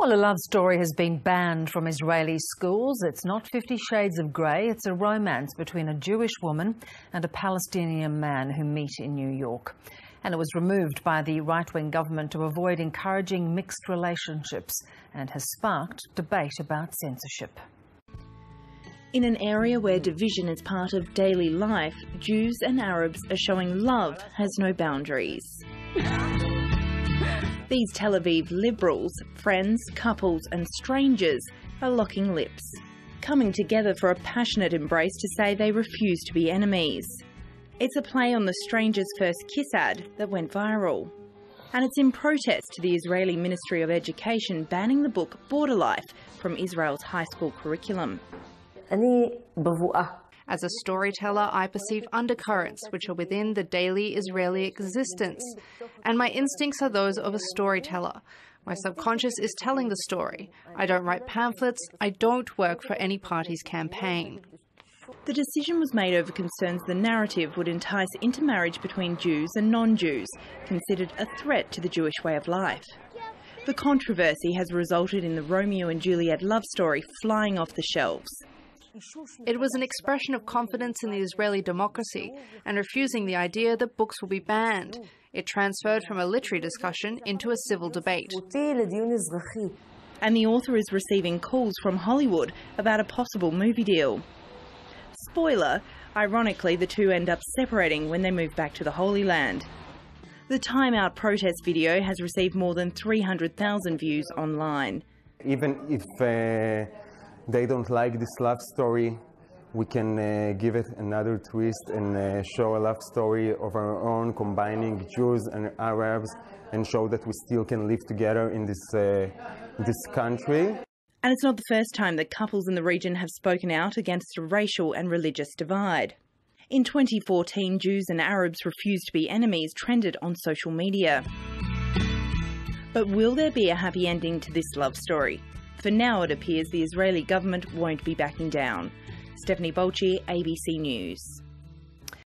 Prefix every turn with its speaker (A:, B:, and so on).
A: Well, a love story has been banned from Israeli schools. It's not Fifty Shades of Grey. It's a romance between a Jewish woman and a Palestinian man who meet in New York. And it was removed by the right-wing government to avoid encouraging mixed relationships and has sparked debate about censorship.
B: In an area where division is part of daily life, Jews and Arabs are showing love has no boundaries. These Tel Aviv liberals, friends, couples and strangers are locking lips, coming together for a passionate embrace to say they refuse to be enemies. It's a play on the Stranger's First Kiss ad that went viral. And it's in protest to the Israeli Ministry of Education banning the book Border Life from Israel's high school curriculum.
C: As a storyteller, I perceive undercurrents which are within the daily Israeli existence, and my instincts are those of a storyteller. My subconscious is telling the story. I don't write pamphlets, I don't work for any party's campaign.
B: The decision was made over concerns the narrative would entice intermarriage between Jews and non Jews, considered a threat to the Jewish way of life. The controversy has resulted in the Romeo and Juliet love story flying off the shelves.
C: It was an expression of confidence in the Israeli democracy and refusing the idea that books will be banned. It transferred from a literary discussion into a civil debate.
B: And the author is receiving calls from Hollywood about a possible movie deal. Spoiler, ironically, the two end up separating when they move back to the Holy Land. The Time Out protest video has received more than 300,000 views online.
D: Even if uh they don't like this love story, we can uh, give it another twist and uh, show a love story of our own, combining Jews and Arabs, and show that we still can live together in this, uh, this country.
B: And it's not the first time that couples in the region have spoken out against a racial and religious divide. In 2014, Jews and Arabs refused to be enemies trended on social media. But will there be a happy ending to this love story? For now, it appears the Israeli government won't be backing down. Stephanie Bolchi, ABC News.